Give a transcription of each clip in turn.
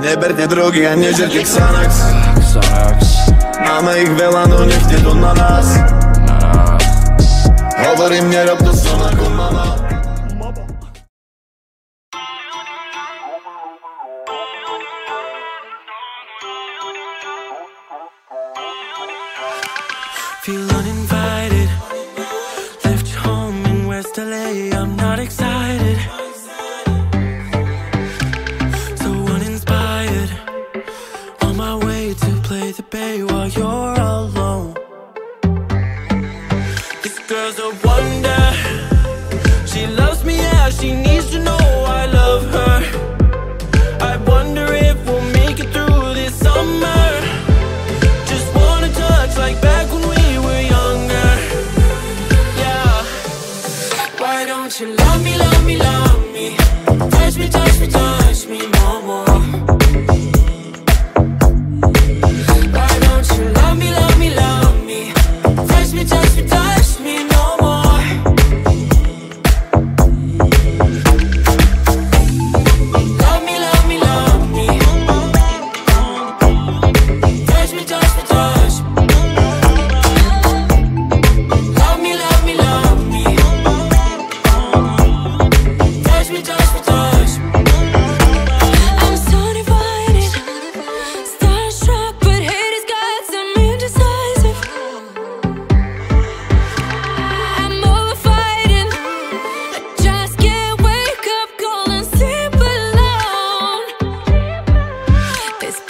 Neberte drogy a nežerte Xanax. Máme ich veľa, no nechte to na nás. Hovorím, nerob to som ako mama. Feel uninvited. the bay while you're alone. This girl's a wonder. She loves me, yeah, she needs to know. Just you touch me.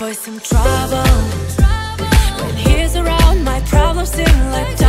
Boy, some trouble. trouble. When he's around, my problems seem like.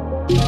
We'll